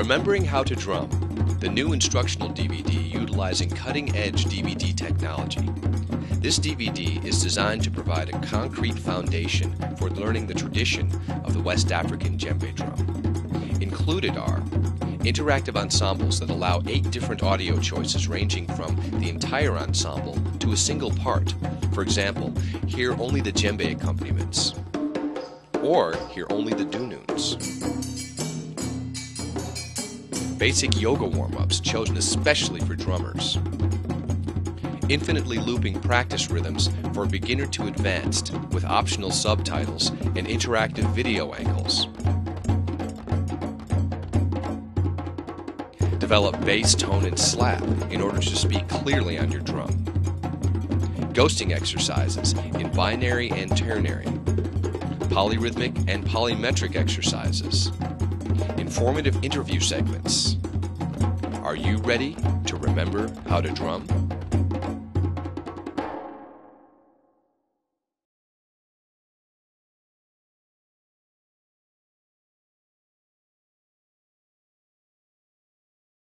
Remembering How to Drum, the new instructional DVD utilizing cutting edge DVD technology. This DVD is designed to provide a concrete foundation for learning the tradition of the West African djembe drum. Included are interactive ensembles that allow eight different audio choices ranging from the entire ensemble to a single part. For example, hear only the djembe accompaniments, or hear only the dununs. Basic yoga warm-ups chosen especially for drummers. Infinitely looping practice rhythms for beginner to advanced with optional subtitles and interactive video angles. Develop bass, tone, and slap in order to speak clearly on your drum. Ghosting exercises in binary and ternary. Polyrhythmic and polymetric exercises. Informative interview segments. Are you ready to remember how to drum?